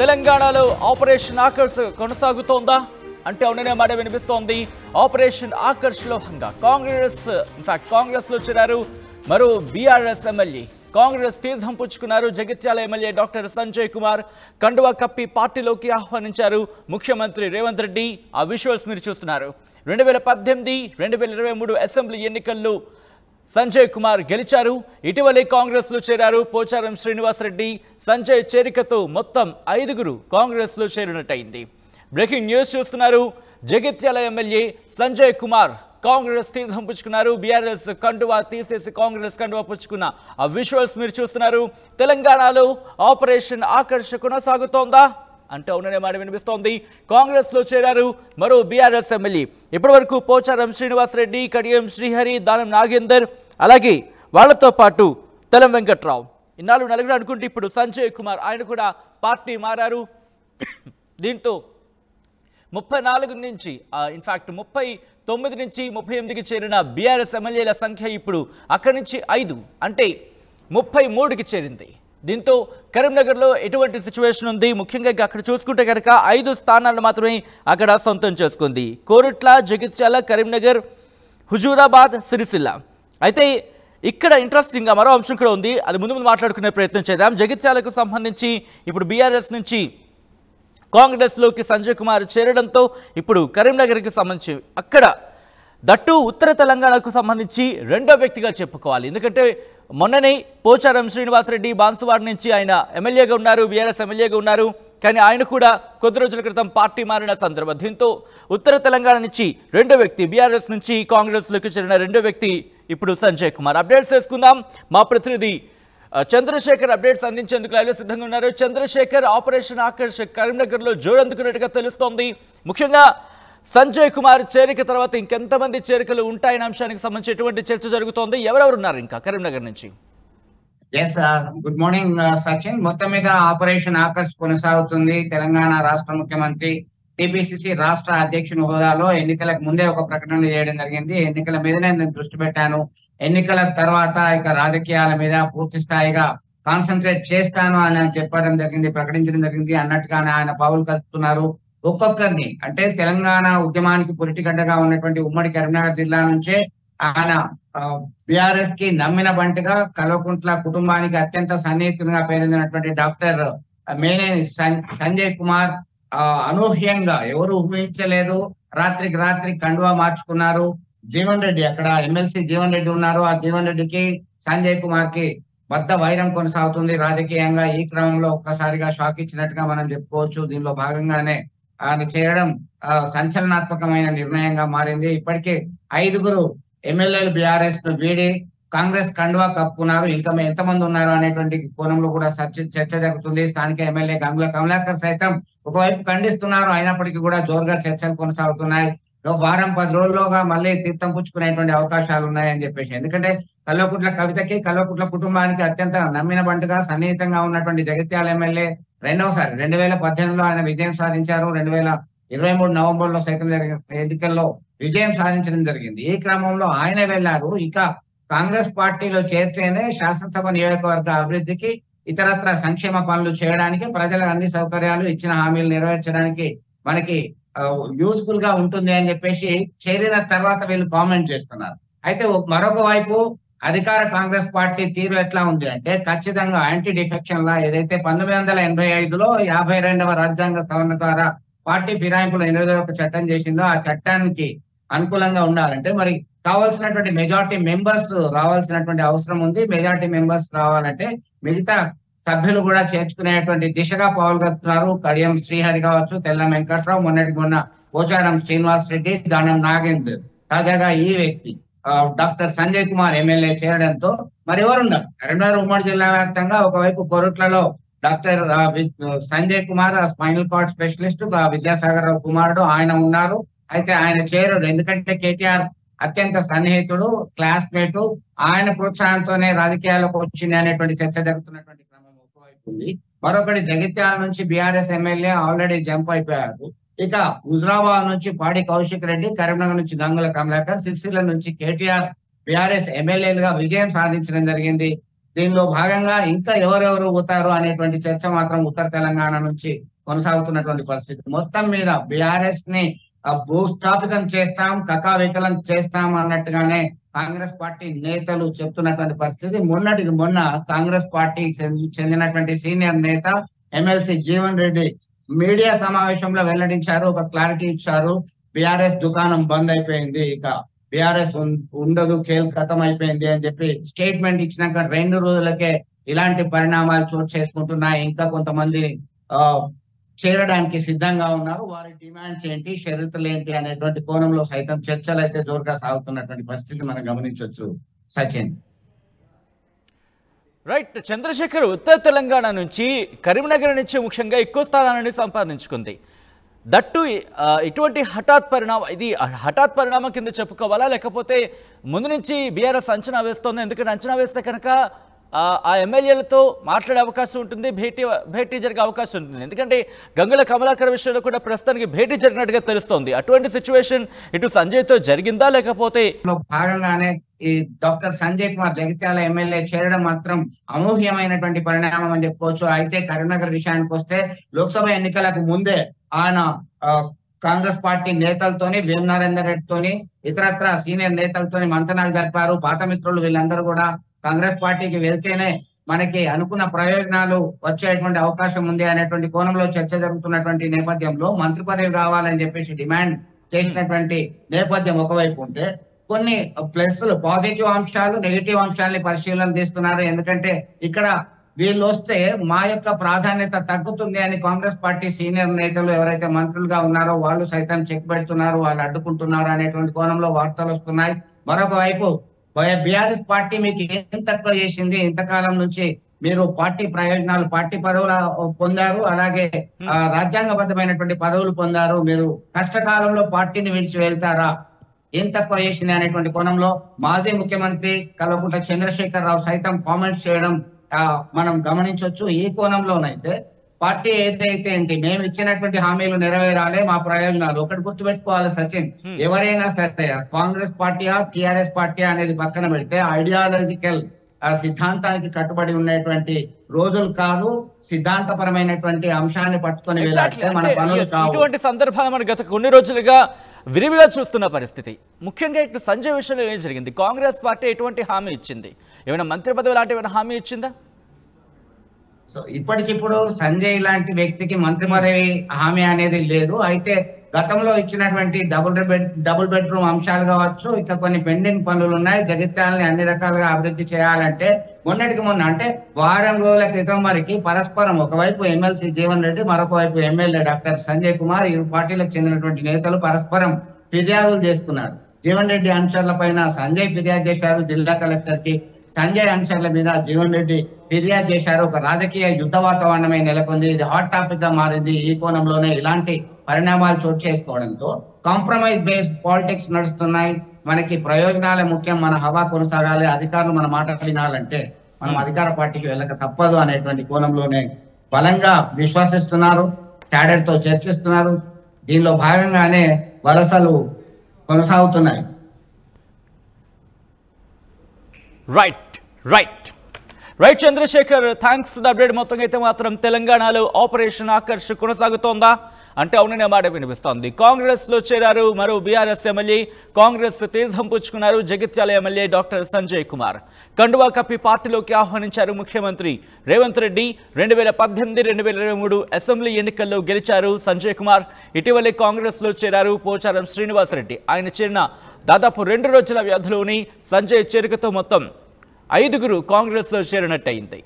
తెలంగాణలో ఆపరేషన్ ఆకర్ష్ కొనసాగుతోందా? అంటే అవుననే మాట వినిపిస్తోంది. ఆపరేషన్ ఆకర్ష్ భాగంగా కాంగ్రెస్ ఇన్ఫాక్ట్ కాంగ్రెస్లో చేరారు మరో బీఆర్ఎస్ ఎమ్మెల్యే. కాంగ్రెస్ తీర్థం పుచ్చుకున్నారు జగిత్యాల ఎమ్మెల్యే డాక్టర్ సంజయ్ కుమార్. కండువా కప్పి పార్టీలోకి ఆహ్వానించారు ముఖ్యమంత్రి రేవంత్ రెడ్డి. ఆ విజువల్స్ మీరు చూస్తున్నారు. రెండు వేల పద్దెనిమిది రెండు వేల ఇరవై మూడు అసెంబ్లీ ఎన్నికల్లో సంజయ్ కుమార్ గెలిచారు. ఇటీవలే కాంగ్రెస్లో చేరారు పోచారం శ్రీనివాసరెడ్డి. సంజయ్ చేరికతో మొత్తం ఐదుగురు కాంగ్రెస్లో చేరినట్టయింది. బ్రేకింగ్ న్యూస్ చూస్తున్నారు. జగిత్యాల ఎమ్మెల్యే సంజయ్ కుమార్ కాంగ్రెస్ తీర్థం పుచ్చుకున్నారు. బీఆర్ఎస్ కండువా తీసేసి కాంగ్రెస్ కండువా పుచ్చుకున్న ఆ విజువల్స్ మీరు చూస్తున్నారు. తెలంగాణలో ఆపరేషన్ ఆకర్ష కొనసాగుతోందా? అంటే అవుననే మాట వినిపిస్తోంది. కాంగ్రెస్లో చేరారు మరో బీఆర్ఎస్ ఎమ్మెల్యే. ఇప్పటివరకు పోచారం శ్రీనివాసరెడ్డి కడియం శ్రీహరి దానం నాగేందర్ అలాగే వాళ్ళతో పాటు తెలం వెంకట్రావు. ఇన్నాళ్ళు నలుగురు అనుకుంటే ఇప్పుడు సంజయ్ కుమార్ ఆయన కూడా పార్టీ మారారు. దీంతో ముప్పై నాలుగు నుంచి ఇన్ఫాక్ట్ ముప్పై తొమ్మిది నుంచి ముప్పై ఎనిమిదికి చేరిన బీఆర్ఎస్ ఎమ్మెల్యేల సంఖ్య ఇప్పుడు అక్కడి నుంచి ఐదు అంటే ముప్పై మూడుకి చేరింది. దీంతో కరీంనగర్లో ఎటువంటి సిచ్యువేషన్ ఉంది? ముఖ్యంగా అక్కడ చూసుకుంటే కనుక ఐదు స్థానాలు మాత్రమే అక్కడ సొంతం చేసుకుంది. కోరుట్ల జగిత్యాల కరీంనగర్ హుజూరాబాద్ సిరిసిల్ల. అయితే ఇక్కడ ఇంట్రెస్టింగ్గా మరో అంశం కూడా ఉంది. అది ముందు ముందు మాట్లాడుకునే ప్రయత్నం చేద్దాం. జగిత్యాలకు సంబంధించి ఇప్పుడు బీఆర్ఎస్ నుంచి కాంగ్రెస్లోకి సంజయ్ కుమార్ చేరడంతో ఇప్పుడు కరీంనగర్కి సంబంధించి అక్కడ దట్టు ఉత్తర తెలంగాణకు సంబంధించి రెండో వ్యక్తిగా చెప్పుకోవాలి. ఎందుకంటే మొన్ననే పోచారం శ్రీనివాసరెడ్డి బాన్సువాడ నుంచి ఆయన ఎమ్మెల్యేగా ఉన్నారు బీఆర్ఎస్ ఎమ్మెల్యేగా ఉన్నారు. కానీ ఆయన కూడా కొద్ది రోజుల క్రితం పార్టీ మారిన సందర్భం. దీంతో ఉత్తర తెలంగాణ నుంచి రెండో వ్యక్తి బీఆర్ఎస్ నుంచి కాంగ్రెస్లోకి చేరిన రెండో వ్యక్తి ఇప్పుడు సంజయ్ కుమార్. అప్డేట్స్ చేసుకుందాం. మా ప్రతినిధి చంద్రశేఖర్ అప్డేట్స్ అందించేందుకు లైవ్లో సిద్ధంగా ఉన్నారు. చంద్రశేఖర్ ఆపరేషన్ ఆకర్ష్ కరీంనగర్లో జోరందుకున్నట్టుగా తెలుస్తోంది. ముఖ్యంగా సంజయ్ కుమార్ చేరిక తర్వాత ఇంకెంతమంది చేరికలు ఉంటాయనే అంశానికి సంబంధించి ఎటువంటి చర్చ జరుగుతోంది? ఎవరెవరు ఉన్నారు ఇంకా కరీంనగర్ నుంచి? ఎస్ గుడ్ మార్నింగ్ సచిన్ మొత్తం మీద ఆపరేషన్ ఆకర్ష్ కొనసాగుతుంది. తెలంగాణ రాష్ట్ర ముఖ్యమంత్రి టిపిసిసి రాష్ట్ర అధ్యక్షుని హోదాలో ఎన్నికలకు ముందే ఒక ప్రకటన చేయడం జరిగింది. ఎన్నికల మీదనే నేను దృష్టి పెట్టాను. ఎన్నికల తర్వాత ఇక రాజకీయాల మీద పూర్తి స్థాయిగా కాన్సన్ట్రేట్ చేస్తాను అని ఆయన చెప్పడం జరిగింది ప్రకటించడం జరిగింది అన్నట్టుగానే ఆయన పావులు కలుపుతున్నారు ఒక్కొక్కరిని. అంటే తెలంగాణ ఉద్యమానికి పురిటిగడ్డగా ఉన్నటువంటి ఉమ్మడి కరీంనగర్ జిల్లా నుంచే ఆయన బిఆర్ఎస్కి నమ్మిన బంటగా కల్వకుంట్ల కుటుంబానికి అత్యంత సన్నిహితులుగా పేరొందినటువంటి డాక్టర్ మేనేని సం- సంజయ్ కుమార్ ఆ, అనూహ్యంగా ఎవరు ఊహించలేదు. రాత్రికి రాత్రి కండువా మార్చుకున్నారు. జీవన్ రెడ్డి అక్కడ ఎమ్మెల్సీ జీవన్ రెడ్డి ఉన్నారు. ఆ జీవన్ రెడ్డికి సంజయ్ కుమార్కి పెద్ద వైరం కొనసాగుతుంది. రాజకీయంగా ఈ క్రమంలో ఒక్కసారిగా షాక్ ఇచ్చినట్టుగా మనం చెప్పుకోవచ్చు. దీనిలో భాగంగానే ఆయన చేయడం ఆ, సంచలనాత్మకమైన నిర్ణయంగా మారింది. ఇప్పటికే ఐదుగురు ఎమ్మెల్యేలు బీఆర్ఎస్ను వీడి కాంగ్రెస్ కండువా కప్పుకున్నారు. ఇంకా ఎంతమంది ఉన్నారు అనేటువంటి కోణంలో కూడా చర్చ చర్చ జరుగుతుంది. స్థానిక ఎమ్మెల్యే గంగుల కమలాకర్ సైతం ఒకవైపు ఖండిస్తున్నారు. అయినప్పటికీ కూడా జోరుగా చర్చలు కొనసాగుతున్నాయి. వారం పది రోజుల్లోగా మళ్ళీ తీర్థం పుచ్చుకునేటువంటి అవకాశాలు ఉన్నాయని చెప్పేసి. ఎందుకంటే కల్వకుట్ల కవితకి కల్వకుట్ల కుటుంబానికి అత్యంత నమ్మిన బంటుగా సన్నిహితంగా ఉన్నటువంటి జగిత్యాల ఎమ్మెల్యే రెండవసారి రెండు వేల పద్దెనిమిదిలో ఆయన విజయం సాధించారు రెండు వేల ఇరవై మూడు నవంబర్లో సైతం జరిగిన ఎన్నికల్లో విజయం సాధించడం జరిగింది. ఈ క్రమంలో ఆయన వెళ్ళారు. ఇక కాంగ్రెస్ పార్టీలో చేరితేనే శాసనసభ నియోజకవర్గ అభివృద్ధికి ఇతరత్ర సంక్షేమ పనులు చేయడానికి ప్రజల అన్ని సౌకర్యాలు ఇచ్చిన హామీలు నెరవేర్చడానికి మనకి యూజ్ఫుల్గా ఉంటుంది అని చెప్పేసి చేరిన తర్వాత వీళ్ళు కామెంట్ చేస్తున్నారు. అయితే మరొక వైపు అధికార కాంగ్రెస్ పార్టీ తీరు ఎట్లా ఉంది అంటే ఖచ్చితంగా యాంటీ డిఫెక్షన్ లా ఏదైతే పంతొమ్మిది వందల ఎనభై ఐదులో యాభై రెండవ రాజ్యాంగ సవరణ ద్వారా పార్టీ ఫిరాయింపులు ఎనిమిది ఒక చట్టం చేసిందో ఆ చట్టానికి అనుకూలంగా ఉండాలంటే మరి కావాల్సినటువంటి మెజార్టీ మెంబర్స్ రావాల్సినటువంటి అవసరం ఉంది. మెజార్టీ మెంబర్స్ రావాలంటే మిగతా సభ్యులు కూడా చేర్చుకునేటువంటి దిశగా పాల్గొతున్నారు కడియం శ్రీహరి కావచ్చు తెల్ల వెంకట్రావు మొన్నటి మొన్న పోచారం శ్రీనివాస్ రెడ్డి దానం నాగేందర్. తాజాగా ఈ వ్యక్తి డాక్టర్ సంజయ్ కుమార్ ఎమ్మెల్యే చేరడంతో మరి ఎవరున్నారు కరీంనగర్ ఉమ్మడి జిల్లా వ్యాప్తంగా ఒకవైపు కొరుట్లలో doctor Sanjay Kumar spinal cord specialist Vidyasagar Rao కుమారుడు ఆయన ఉన్నారు. అయితే ఆయన చేరడు ఎందుకంటే కేటీఆర్ అత్యంత సన్నిహితుడు క్లాస్మేట్. ఆయన ప్రోత్సాహంతోనే రాజకీయాలకు వచ్చింది అనేటువంటి చర్చ జరుగుతున్నటువంటి క్రమం ఒకవైపు ఉంది. మరొకటి జగిత్యాల నుంచి బీఆర్ఎస్ ఎమ్మెల్యే ఆల్రెడీ జంప్ అయిపోయారు. ఇక హుజరాబాద్ నుంచి పాడి కౌశిక్ రెడ్డి కరీంనగర్ నుంచి గంగుల కమలాకర్ సిరిసిల్ల నుంచి కేటీఆర్ బీఆర్ఎస్ ఎమ్మెల్యేలుగా విజయం సాధించడం జరిగింది. దీనిలో భాగంగా ఇంకా ఎవరెవరు పోతారు అనేటువంటి చర్చ మాత్రం ఉత్తర తెలంగాణ నుంచి కొనసాగుతున్నటువంటి పరిస్థితి. మొత్తం మీద బీఆర్ఎస్ని భూస్థాపితం చేస్తాం కకావికలం చేస్తాం అన్నట్టుగానే కాంగ్రెస్ పార్టీ నేతలు చెప్తున్నటువంటి పరిస్థితి. మొన్నటికి మొన్న కాంగ్రెస్ పార్టీకి చెందినటువంటి సీనియర్ నేత ఎమ్మెల్సీ జీవన్ రెడ్డి మీడియా సమావేశంలో వెల్లడించారు ఒక క్లారిటీ ఇచ్చారు. బిఆర్ఎస్ దుకాణం బంద్ అయిపోయింది ఇక బిఆర్ఎస్ ఉండదు కేల్ ఖతం అయిపోయింది అని చెప్పి స్టేట్మెంట్ ఇచ్చినాక రెండు రోజులకే ఇలాంటి పరిణామాలు చోటు చేసుకుంటున్నాయి. ఇంకా కొంతమంది ఆ చేరడానికి సిద్ధంగా ఉన్నారు. వారి డిమాండ్స్ ఏంటి షరతులు ఏంటి అనేటువంటి కోణంలో సైతం చర్చలు అయితే జోరుగా సాగుతున్నటువంటి పరిస్థితి మనం గమనించవచ్చు. సచిన్. రైట్ చంద్రశేఖర్ ఉత్తర తెలంగాణ నుంచి కరీంనగర్ నుంచి ముఖ్యంగా ఎక్కువ స్థానాన్ని సంపాదించుకుంది. దట్టు ఇటువంటి హఠాత్ పరిణామం ఇది హఠాత్ పరిణామం కింద చెప్పుకోవాలా? లేకపోతే ముందు నుంచి బీఆర్ఎస్ అంచనా వేస్తోంది ఎందుకంటే అంచనా వేస్తే కనుక ఆ, ఎమ్మెల్యేలతో మాట్లాడే అవకాశం ఉంటుంది భేటీ భేటీ జరిగే అవకాశం ఉంటుంది. ఎందుకంటే గంగుల కమలాకర్ విషయంలో కూడా ప్రస్తుతానికి భేటీ జరిగినట్టుగా తెలుస్తోంది. అటువంటి సిచ్యువేషన్ ఇటు సంజయ్తో జరిగిందా లేకపోతే భాగంగానే ఈ డాక్టర్ సంజయ్ కుమార్ జగిత్యాల ఎమ్మెల్యే చేరడం మాత్రం అమూహ్యమైనటువంటి పరిణామం అని చెప్పుకోవచ్చు. అయితే కరీంనగర్ విషయానికి వస్తే లోక్సభ ఎన్నికలకు ముందే ఆయన ఆ, కాంగ్రెస్ పార్టీ నేతలతోని వేం నరేందర్ రెడ్డితోని ఇతరత్ర సీనియర్ నేతలతోని మంతనాలు జరిపారు. పాత మిత్రులు వీళ్ళందరూ కూడా కాంగ్రెస్ పార్టీకి వెళ్తేనే మనకి అనుకున్న ప్రయోజనాలు వచ్చేటువంటి అవకాశం ఉంది అనేటువంటి కోణంలో చర్చ జరుగుతున్నటువంటి నేపథ్యంలో మంత్రి పదవి కావాలని చెప్పేసి డిమాండ్ చేసినటువంటి నేపథ్యం ఒకవైపు ఉంటే కొన్ని ప్లస్ పాజిటివ్ అంశాలు నెగిటివ్ అంశాలని పరిశీలన తీస్తున్నారు. ఎందుకంటే ఇక్కడ వీళ్ళు వస్తే మా యొక్క ప్రాధాన్యత తగ్గుతుంది అని కాంగ్రెస్ పార్టీ సీనియర్ నేతలు ఎవరైతే మంత్రులుగా ఉన్నారో వాళ్ళు సైతం చెక్ పెడుతున్నారు వాళ్ళు అడ్డుకుంటున్నారు అనేటువంటి కోణంలో వార్తలు వస్తున్నాయి. మరొక వైపు బీఆర్ఎస్ పార్టీ మీకు ఏం తక్కువ చేసింది? ఇంతకాలం నుంచి మీరు పార్టీ ప్రయోజనాలు పార్టీ పదవులు పొందారు అలాగే ఆ, రాజ్యాంగబద్ధమైనటువంటి పదవులు పొందారు. మీరు కష్టకాలంలో పార్టీని విడిచి వెళ్తారా? ఏం తక్కువ చేసింది అనేటువంటి కోణంలో మాజీ ముఖ్యమంత్రి కల్వకుంట్ల చంద్రశేఖర్ రావు సైతం కామెంట్స్ చేయడం మనం గమనించవచ్చు ఈ కోణంలోనైతే పార్టీ ఏదైతే ఏంటి మేము ఇచ్చినటువంటి హామీలు నెరవేరాలి మా ప్రయోజనాలు. ఒకటి గుర్తుపెట్టుకోవాలి సచిన్. ఎవరైనా సరే కాంగ్రెస్ పార్టీయా టిఆర్ఎస్ పార్టీయా అనేది పక్కన పెడితే ఐడియాలజికల్ సిద్ధాంతానికి కట్టుబడి ఉన్నటువంటి రోజులు కాదు సిద్ధాంతపరమైనటువంటి అంశాన్ని పట్టుకొని. వెళ్ళాలంటే మన పనులు కావు. ఇటువంటి సందర్భాలు మనం గత కొన్ని రోజులుగా విరివిగా చూస్తున్న పరిస్థితి. ముఖ్యంగా ఇటు సంజయ్ విషయంలో ఏం జరిగింది? కాంగ్రెస్ పార్టీ ఎటువంటి హామీ ఇచ్చింది? ఏమైనా మంత్రి పదవి లాంటి ఏమైనా హామీ ఇచ్చిందా? సో ఇప్పటికిప్పుడు సంజయ్ లాంటి వ్యక్తికి మంత్రి పదవి హామీ అనేది లేదు. అయితే గతంలో ఇచ్చినటువంటి డబుల్ బెడ్ డబుల్ బెడ్రూమ్ అంశాలు కావచ్చు ఇంకా కొన్ని పెండింగ్ పనులు ఉన్నాయి. జగిత్యాలని అన్ని రకాలుగా అభివృద్ధి చేయాలంటే మొన్నటికి మొన్న అంటే వారం రోజుల క్రితం వరకు పరస్పరం ఒకవైపు ఎమ్మెల్సీ జీవన్ రెడ్డి మరొక వైపు ఎమ్మెల్యే డాక్టర్ సంజయ్ కుమార్ ఇరు పార్టీలకు చెందినటువంటి నేతలు పరస్పరం ఫిర్యాదులు చేస్తున్నారు. జీవన్ రెడ్డి అనుచరుల పైన సంజయ్ ఫిర్యాదు చేశారు. జిల్లా కలెక్టర్కి సంజయ్ అంశాల మీద జీవన్ రెడ్డి ఫిర్యాదు చేశారు. ఒక రాజకీయ యుద్ధ వాతావరణమే నెలకొంది. ఇది హాట్ టాపిక్గా మారింది. ఈ కోణంలోనే ఇలాంటి పరిణామాలు చోటు చేసుకోవడంతో కాంప్రమైజ్ బేస్డ్ పాలిటిక్స్ నడుస్తున్నాయి. మనకి ప్రయోజనాలే ముఖ్యం. మన హవా కొనసాగాలి. అధికారులు మన మాట వినాలంటే మనం అధికార పార్టీకి వెళ్ళక తప్పదు అనేటువంటి కోణంలోనే బలంగా విశ్వసిస్తున్నారు. క్యాడర్తో చర్చిస్తున్నారు. దీనిలో భాగంగానే వలసలు కొనసాగుతున్నాయి. Right right right Chandrashekar thanks to the update మొత్తం అయితే మాత్రం తెలంగాణలో ఆపరేషన్ ఆకర్ష్ కొనసాగుతోందా? అంటే అవుననే మాట వినిపిస్తోంది. కాంగ్రెస్లో చేరారు మరో బీఆర్ఎస్ ఎమ్మెల్యే. కాంగ్రెస్ తీర్థం పుచ్చుకున్నారు జగిత్యాల ఎమ్మెల్యే డాక్టర్ సంజయ్ కుమార్. కండువా కప్పి పార్టీలోకి ఆహ్వానించారు ముఖ్యమంత్రి రేవంత్ రెడ్డి. రెండు వేల పద్దెనిమిది రెండు వేల ఇరవై మూడు అసెంబ్లీ ఎన్నికల్లో గెలిచారు సంజయ్ కుమార్. ఇటీవలే కాంగ్రెస్లో చేరారు పోచారం శ్రీనివాసరెడ్డి. ఆయన చేరిన దాదాపు రెండు రోజుల వ్యవధిలోని సంజయ్ చేరికతో మొత్తం ఐదుగురు కాంగ్రెస్లో చేరినట్టయింది.